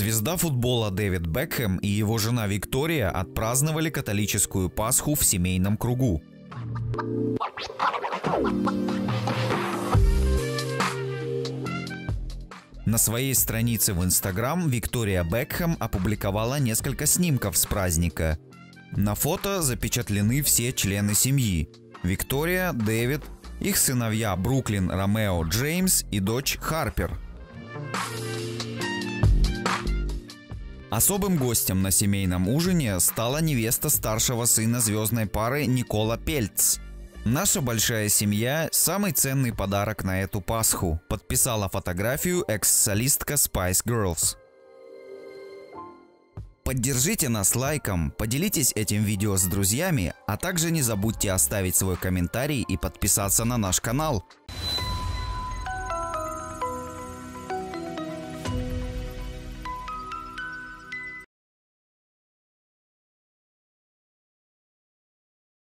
Звезда футбола Дэвид Бекхэм и его жена Виктория отпраздновали католическую Пасху в семейном кругу. На своей странице в Инстаграм Виктория Бекхэм опубликовала несколько снимков с праздника. На фото запечатлены все члены семьи. Виктория, Дэвид, их сыновья Бруклин, Ромео, Джеймс и дочь Харпер. Особым гостем на семейном ужине стала невеста старшего сына звездной пары Никола Пельц. Наша большая семья – самый ценный подарок на эту Пасху, подписала фотографию экс-солистка Spice Girls. Поддержите нас лайком, поделитесь этим видео с друзьями, а также не забудьте оставить свой комментарий и подписаться на наш канал.